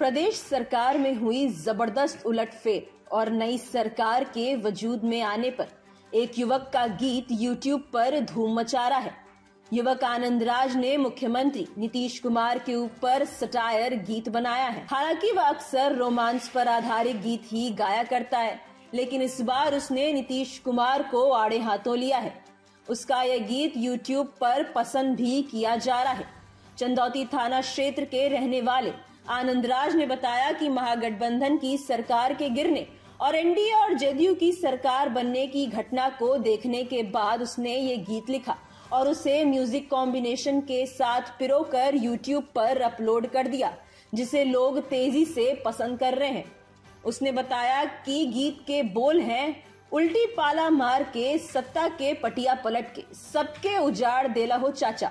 प्रदेश सरकार में हुई ज़बरदस्त उलटफेर और नई सरकार के वजूद में आने पर एक युवक का गीत यूट्यूब पर धूम मचा रहा है। युवक आनंद राज ने मुख्यमंत्री नीतीश कुमार के ऊपर सटायर गीत बनाया है। हालाँकि वह अक्सर रोमांस पर आधारित गीत ही गाया करता है, लेकिन इस बार उसने नीतीश कुमार को आड़े हाथों लिया है। उसका यह गीत यूट्यूब पर पसंद भी किया जा रहा है। चंदौती थाना क्षेत्र के रहने वाले आनंद राज ने बताया कि महागठबंधन की सरकार के गिरने और एनडीए और जेडीयू की सरकार बनने की घटना को देखने के बाद उसने ये गीत लिखा और उसे म्यूज़िक कॉम्बिनेशन के साथ पिरो कर यूट्यूब पर अपलोड कर दिया, जिसे लोग तेज़ी से पसंद कर रहे हैं। उसने बताया कि गीत के बोल हैं, उल्टी पाला मार के, सत्ता के पटिया पलट के, सबके उजाड़ देला हो चाचा।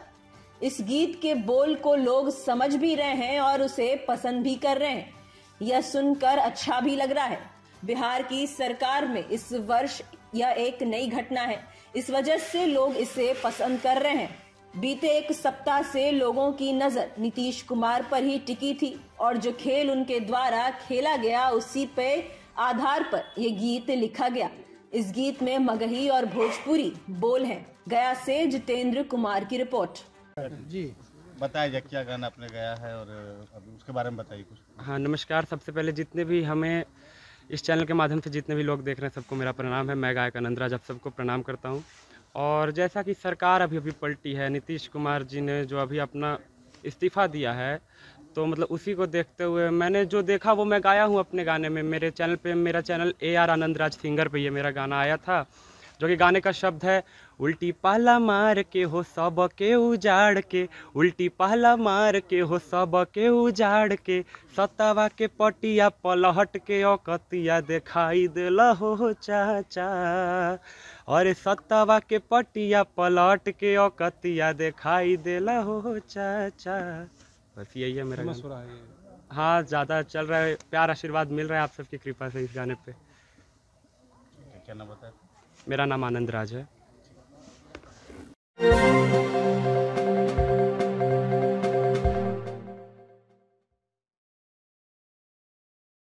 इस गीत के बोल को लोग समझ भी रहे हैं और उसे पसंद भी कर रहे हैं। यह सुनकर अच्छा भी लग रहा है। बिहार की सरकार में इस वर्ष यह एक नई घटना है। इस वजह से लोग इसे पसंद कर रहे हैं। बीते एक सप्ताह से लोगों की नज़र नीतीश कुमार पर ही टिकी थी और जो खेल उनके द्वारा खेला गया उसी पे आधार पर ये गीत लिखा गया। इस गीत में मगही और भोजपुरी बोल हैं। गया से जितेंद्र कुमार की रिपोर्ट। जी। बताया जाए क्या गाना आपने गाया है और अभी उसके बारे में बताइए कुछ। हाँ नमस्कार। सबसे पहले जितने भी हमें इस चैनल के माध्यम से जितने भी लोग देख रहे हैं सबको मेरा प्रणाम है। मैं गायक आनंद राज आप सबको प्रणाम करता हूँ। और जैसा कि सरकार अभी अभी पलटी है नीतीश कुमार जी ने जो अभी अपना इस्तीफ़ा दिया है तो मतलब उसी को देखते हुए मैंने जो देखा वो मैं गाया हूँ अपने गाने में। मेरे चैनल पे मेरा channel A R Anand Raj singer पे ये मेरा गाना आया था। जो कि गाने का शब्द है उल्टी पहला मार के हो सब के उजाड़ के उल्टी पहला मार के हो सब के उजाड़ के सतावा के पटिया पलहट के औकतिया दिखाई दिला हो चाचा। अरे सतावा के पटिया पलहट के औकतिया दिखाई दिला हो चाचा। बस यही है मेरा हाँ ज़्यादा चल रहा है प्यार आशीर्वाद मिल रहा है आप सबकी कृपा से इस गाने पे। क्या नाम बताए मेरा नाम आनंद राज है।